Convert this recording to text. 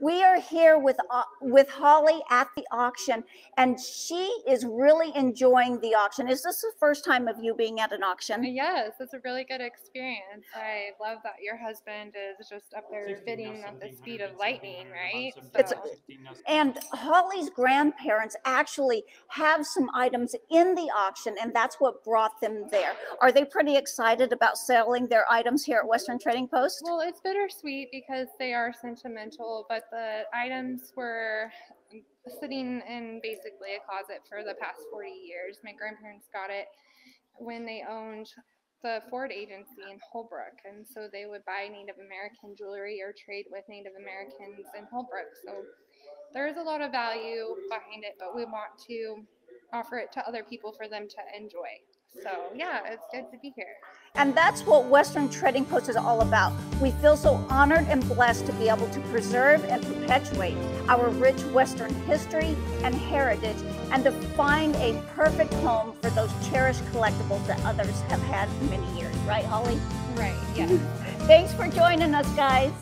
We are here with uh, with Holly at the auction, and she is really enjoying the auction. Is this the first time of you being at an auction? Yes, it's a really good experience. I love that your husband is just up there bidding at the speed of lightning, right? It's- So, And Holly's grandparents actually have some items in the auction, and that's what brought them there. Are they pretty excited about selling their items here at Western Trading Post? well, it's bittersweet because they are sentimental, but the items were sitting in basically a closet for the past 40 years. My grandparents got it when they owned the Ford agency in Holbrook, and so they would buy Native American jewelry or trade with Native Americans in Holbrook. So there is a lot of value behind it, but we want to offer it to other people for them to enjoy. So yeah, it's good to be here. And that's what Western Trading Post is all about. We feel so honored and blessed to be able to preserve and perpetuate our rich Western history and heritage and to find a perfect home for those cherished collectibles that others have had for many years. Right, Holly? Right. Yes. Thanks for joining us, guys.